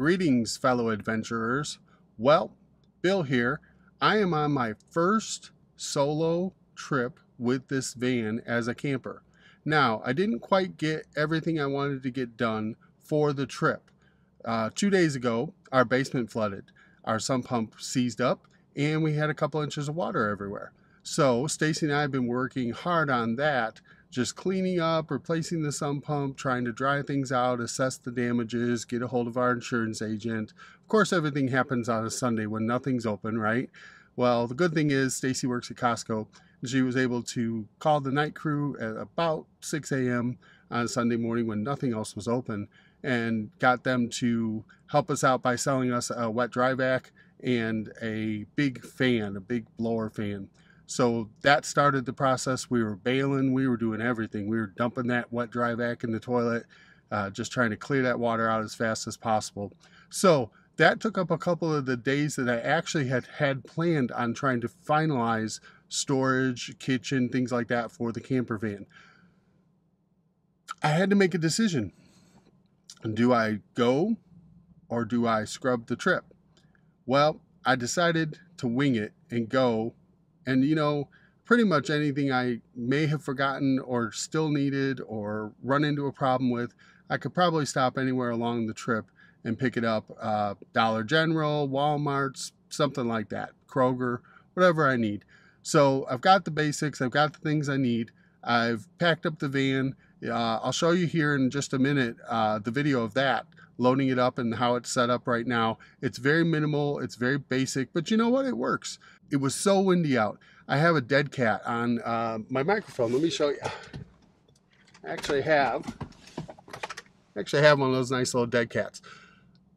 Greetings, fellow adventurers. Well, Bill here. I am on my first solo trip with this van as a camper. Now, I didn't quite get everything I wanted to get done for the trip. Uh, two days ago, our basement flooded, our sump pump seized up, and we had a couple inches of water everywhere. So, Stacey and I have been working hard on that just cleaning up, replacing the sump pump, trying to dry things out, assess the damages, get a hold of our insurance agent. Of course, everything happens on a Sunday when nothing's open, right? Well, the good thing is Stacey works at Costco. And she was able to call the night crew at about 6 a.m. on Sunday morning when nothing else was open and got them to help us out by selling us a wet dry vac and a big fan, a big blower fan. So that started the process. We were baling, we were doing everything. We were dumping that wet dry vac in the toilet, uh, just trying to clear that water out as fast as possible. So that took up a couple of the days that I actually had had planned on trying to finalize storage, kitchen, things like that for the camper van. I had to make a decision. Do I go or do I scrub the trip? Well, I decided to wing it and go and, you know, pretty much anything I may have forgotten or still needed or run into a problem with, I could probably stop anywhere along the trip and pick it up. Uh, Dollar General, Walmart's, something like that, Kroger, whatever I need. So I've got the basics, I've got the things I need. I've packed up the van. Uh, I'll show you here in just a minute uh, the video of that, loading it up and how it's set up right now. It's very minimal, it's very basic, but you know what? It works. It was so windy out. I have a dead cat on uh, my microphone. Let me show you. I actually have, actually have one of those nice little dead cats.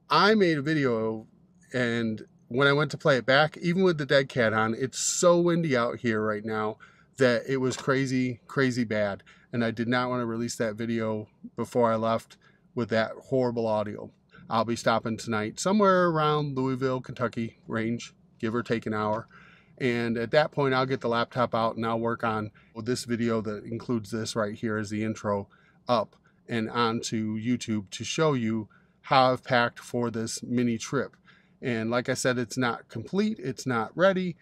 I made a video and when I went to play it back, even with the dead cat on, it's so windy out here right now that it was crazy, crazy bad. And I did not want to release that video before I left with that horrible audio. I'll be stopping tonight somewhere around Louisville, Kentucky range, give or take an hour. And at that point, I'll get the laptop out and I'll work on this video that includes this right here as the intro up and onto YouTube to show you how I've packed for this mini trip. And like I said, it's not complete, it's not ready,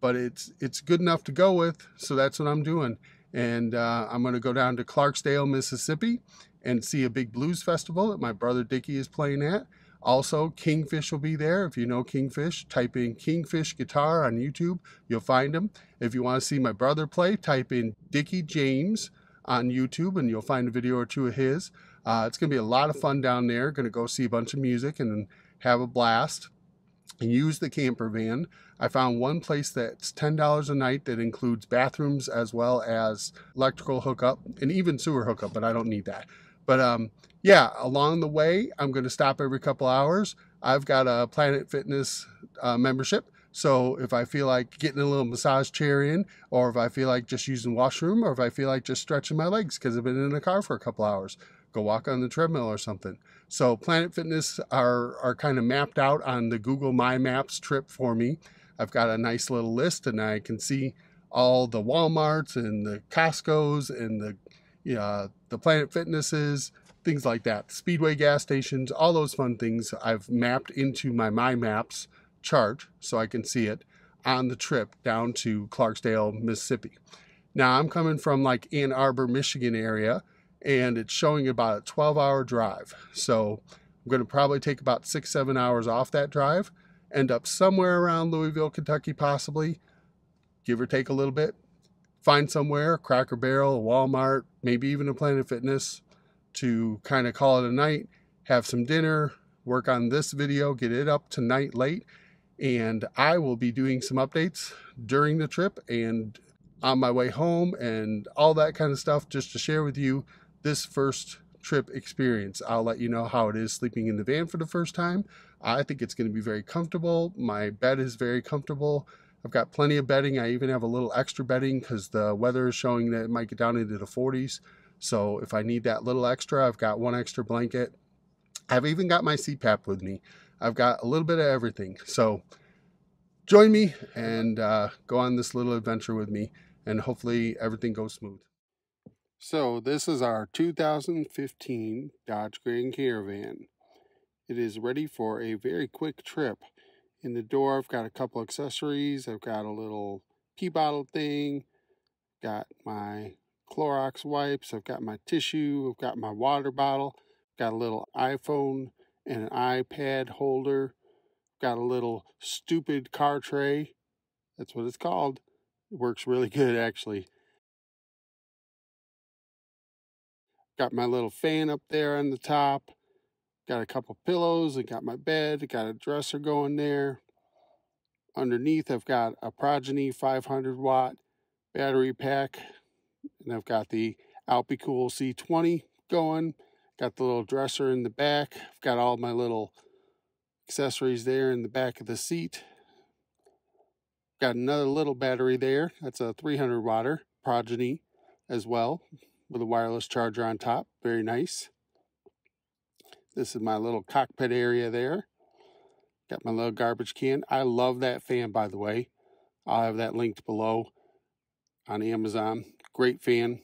but it's it's good enough to go with. So that's what I'm doing. And uh, I'm going to go down to Clarksdale, Mississippi, and see a big blues festival that my brother Dicky is playing at. Also, Kingfish will be there. If you know Kingfish, type in Kingfish Guitar on YouTube. You'll find him. If you want to see my brother play, type in Dicky James on YouTube and you'll find a video or two of his. Uh, it's going to be a lot of fun down there. Going to go see a bunch of music and have a blast and use the camper van. I found one place that's $10 a night that includes bathrooms as well as electrical hookup and even sewer hookup, but I don't need that. But um, yeah, along the way, I'm going to stop every couple hours. I've got a Planet Fitness uh, membership. So if I feel like getting a little massage chair in, or if I feel like just using washroom, or if I feel like just stretching my legs because I've been in the car for a couple hours, go walk on the treadmill or something. So Planet Fitness are, are kind of mapped out on the Google My Maps trip for me. I've got a nice little list and I can see all the Walmarts and the Costco's and the, know, the Planet Fitnesses things like that. Speedway gas stations, all those fun things I've mapped into my My Maps chart so I can see it on the trip down to Clarksdale, Mississippi. Now I'm coming from like Ann Arbor, Michigan area, and it's showing about a 12 hour drive. So I'm going to probably take about six, seven hours off that drive, end up somewhere around Louisville, Kentucky, possibly, give or take a little bit. Find somewhere, Cracker Barrel, Walmart, maybe even a Planet Fitness, to kind of call it a night, have some dinner, work on this video, get it up tonight late, and I will be doing some updates during the trip and on my way home and all that kind of stuff just to share with you this first trip experience. I'll let you know how it is sleeping in the van for the first time. I think it's going to be very comfortable. My bed is very comfortable. I've got plenty of bedding. I even have a little extra bedding because the weather is showing that it might get down into the 40s. So if I need that little extra, I've got one extra blanket. I've even got my CPAP with me. I've got a little bit of everything. So join me and uh, go on this little adventure with me, and hopefully everything goes smooth. So this is our 2015 Dodge Grand Caravan. it is ready for a very quick trip. In the door, I've got a couple accessories. I've got a little pee bottle thing, got my Clorox wipes, I've got my tissue, I've got my water bottle, got a little iPhone and an iPad holder, got a little stupid car tray. That's what it's called. It works really good actually. Got my little fan up there on the top. Got a couple pillows. I got my bed. got a dresser going there. Underneath, I've got a Progeny 500 watt battery pack. And I've got the Alpicool C20 going. Got the little dresser in the back. I've got all my little accessories there in the back of the seat. Got another little battery there. That's a 300 watt Progeny as well with a wireless charger on top. Very nice. This is my little cockpit area there. Got my little garbage can. I love that fan, by the way. I'll have that linked below on Amazon. Great fan.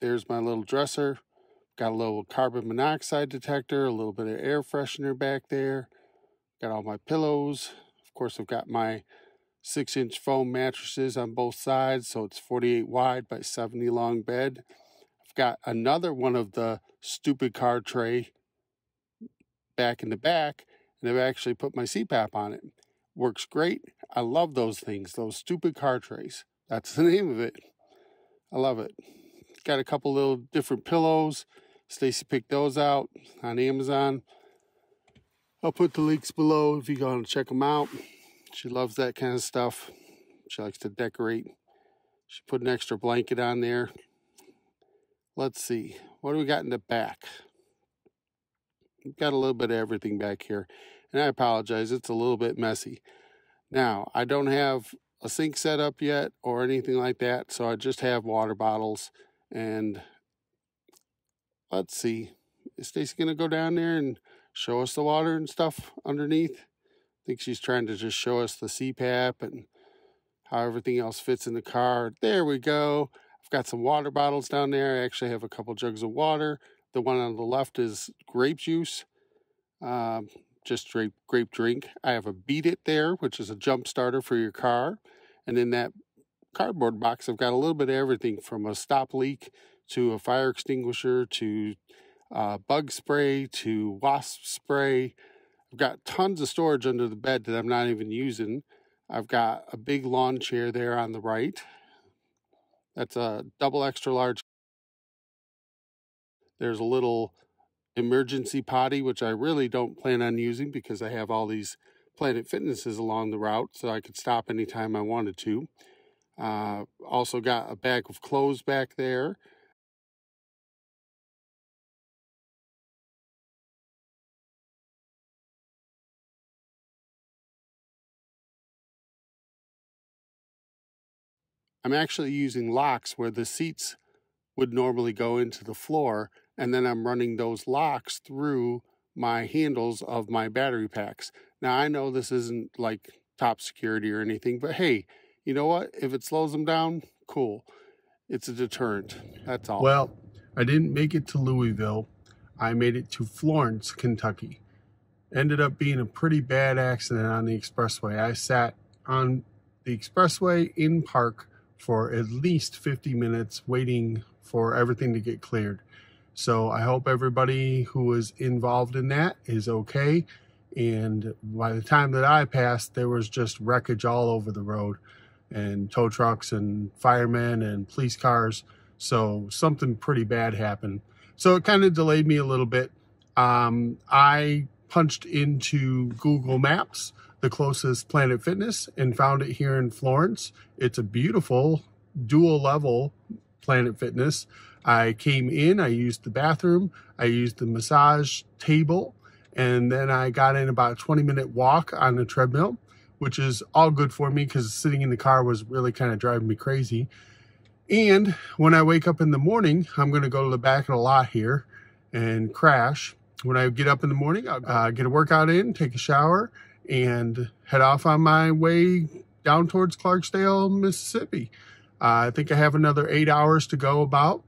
There's my little dresser. Got a little carbon monoxide detector, a little bit of air freshener back there. Got all my pillows. Of course, I've got my six inch foam mattresses on both sides, so it's 48 wide by 70 long bed. I've got another one of the stupid car tray back in the back, and I've actually put my CPAP on it. Works great. I love those things, those stupid car trays. That's the name of it. I love it. Got a couple little different pillows. Stacey picked those out on Amazon. I'll put the links below if you go and check them out. She loves that kind of stuff. She likes to decorate. She put an extra blanket on there. Let's see. What do we got in the back? Got a little bit of everything back here. And I apologize, it's a little bit messy. Now, I don't have a sink set up yet or anything like that, so I just have water bottles. And let's see, is Stacey going to go down there and show us the water and stuff underneath? I think she's trying to just show us the CPAP and how everything else fits in the car. There we go. I've got some water bottles down there. I actually have a couple jugs of water. The one on the left is grape juice, um, just grape, grape drink. I have a Beat It there, which is a jump starter for your car. And in that cardboard box, I've got a little bit of everything from a stop leak to a fire extinguisher to uh, bug spray to wasp spray. I've got tons of storage under the bed that I'm not even using. I've got a big lawn chair there on the right. That's a double extra large there's a little emergency potty, which I really don't plan on using because I have all these Planet Fitnesses along the route, so I could stop anytime I wanted to. Uh, also got a bag of clothes back there. I'm actually using locks where the seats would normally go into the floor and then I'm running those locks through my handles of my battery packs. Now I know this isn't like top security or anything, but hey, you know what? If it slows them down, cool. It's a deterrent. That's all. Well, I didn't make it to Louisville. I made it to Florence, Kentucky. Ended up being a pretty bad accident on the expressway. I sat on the expressway in park for at least 50 minutes waiting for everything to get cleared. So I hope everybody who was involved in that is okay. And by the time that I passed, there was just wreckage all over the road and tow trucks and firemen and police cars. So something pretty bad happened. So it kind of delayed me a little bit. Um, I punched into Google Maps the closest Planet Fitness and found it here in Florence. It's a beautiful dual level Planet Fitness. I came in, I used the bathroom, I used the massage table, and then I got in about a 20 minute walk on the treadmill, which is all good for me because sitting in the car was really kind of driving me crazy. And when I wake up in the morning, I'm going to go to the back of the lot here and crash. When I get up in the morning, I'll uh, get a workout in, take a shower, and head off on my way down towards Clarksdale, Mississippi. I think I have another eight hours to go about.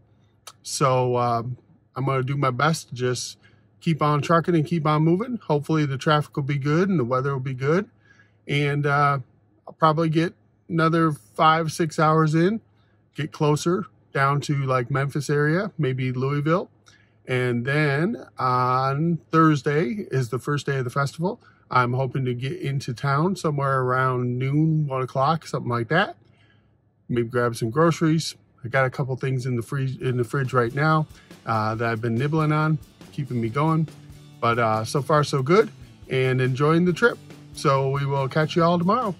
So um, I'm going to do my best to just keep on trucking and keep on moving. Hopefully the traffic will be good and the weather will be good. And uh, I'll probably get another five, six hours in, get closer down to like Memphis area, maybe Louisville. And then on Thursday is the first day of the festival. I'm hoping to get into town somewhere around noon, one o'clock, something like that. Maybe grab some groceries. I got a couple things in the fridge in the fridge right now uh, that I've been nibbling on, keeping me going. But uh, so far so good, and enjoying the trip. So we will catch you all tomorrow.